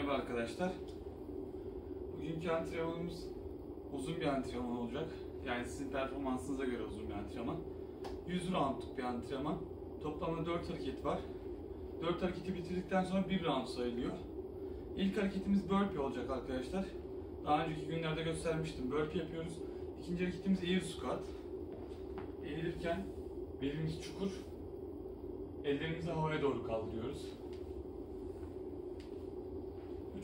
Merhaba arkadaşlar. Bugünkü antrenmanımız uzun bir antrenman olacak. Yani sizin performansınıza göre uzun bir antrenman. 100 roundluk bir antrenman. Toplamda 4 hareket var. 4 hareketi bitirdikten sonra 1 round sayılıyor. İlk hareketimiz burpee olacak arkadaşlar. Daha önceki günlerde göstermiştim. Burpee yapıyoruz. İkinci hareketimiz air squat. Eğilirken belimiz çukur. Ellerimizi havaya doğru kaldırıyoruz.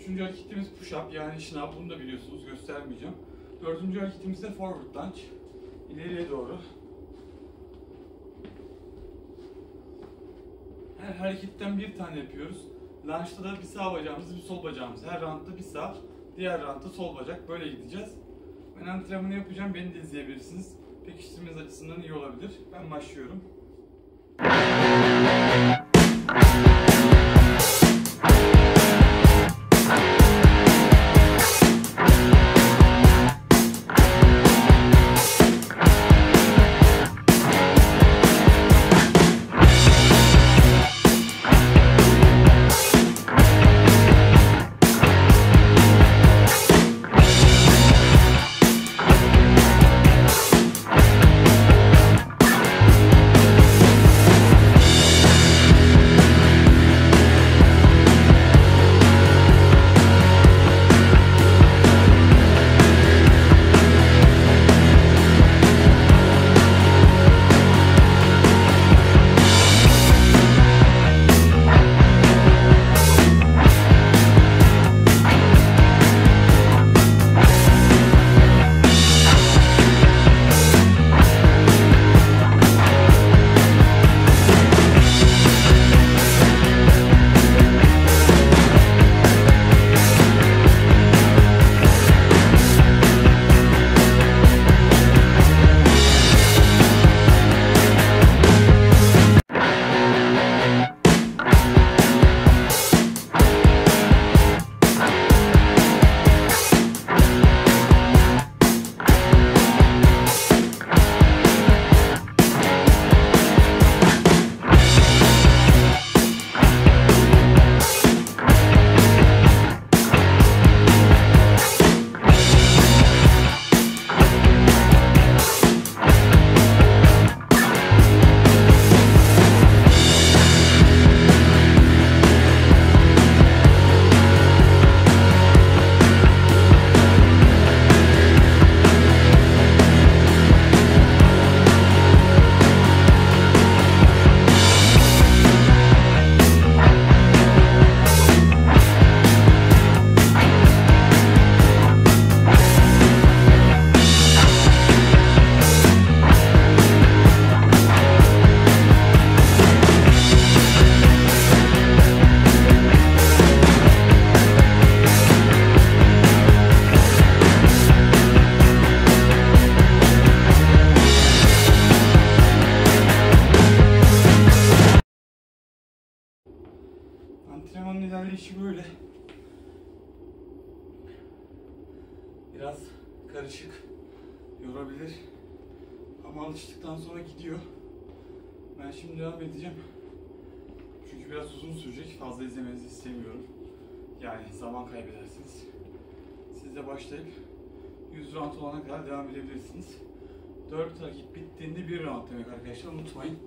Üçüncü hareketimiz push up yani şınav bunu da biliyorsunuz göstermeyeceğim. Dördüncü hareketimiz de forward lunge. İleriye doğru. Her hareketten bir tane yapıyoruz. Lunge'da da bir sağ bacağımız bir sol bacağımız. Her roundda bir sağ, diğer roundda sol bacak. Böyle gideceğiz. Ben antrenmanı yapacağım. Beni de izleyebilirsiniz. Pekiştirmeniz açısından iyi olabilir. Ben başlıyorum. Antrenmanın ilerleyişi böyle. Biraz karışık, yorabilir. Ama alıştıktan sonra gidiyor. Ben şimdi devam edeceğim. Çünkü biraz uzun sürecek. Fazla izlemenizi istemiyorum. Yani zaman kaybedersiniz. Siz de başlayıp 100 round olana kadar devam edebilirsiniz. 4 hareket bittiğinde 1 round demek arkadaşlar. Unutmayın.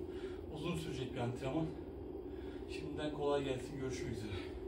Uzun sürecek bir antrenman. Şimdiden kolay gelsin. Görüşmek üzere.